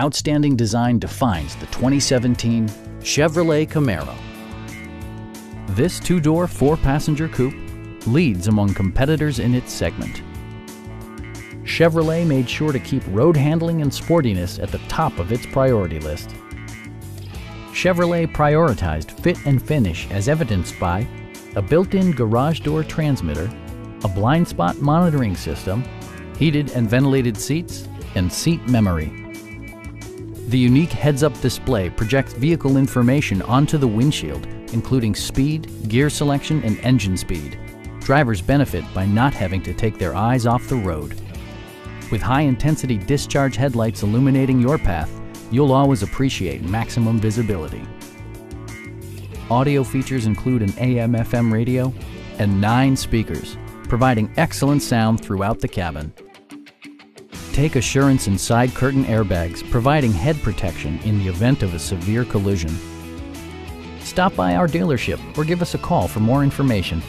outstanding design defines the 2017 Chevrolet Camaro. This two-door, four-passenger coupe leads among competitors in its segment. Chevrolet made sure to keep road handling and sportiness at the top of its priority list. Chevrolet prioritized fit and finish as evidenced by a built-in garage door transmitter, a blind spot monitoring system, heated and ventilated seats, and seat memory. The unique heads-up display projects vehicle information onto the windshield, including speed, gear selection, and engine speed. Drivers benefit by not having to take their eyes off the road. With high-intensity discharge headlights illuminating your path, you'll always appreciate maximum visibility. Audio features include an AM-FM radio and nine speakers, providing excellent sound throughout the cabin. Take assurance in side curtain airbags, providing head protection in the event of a severe collision. Stop by our dealership or give us a call for more information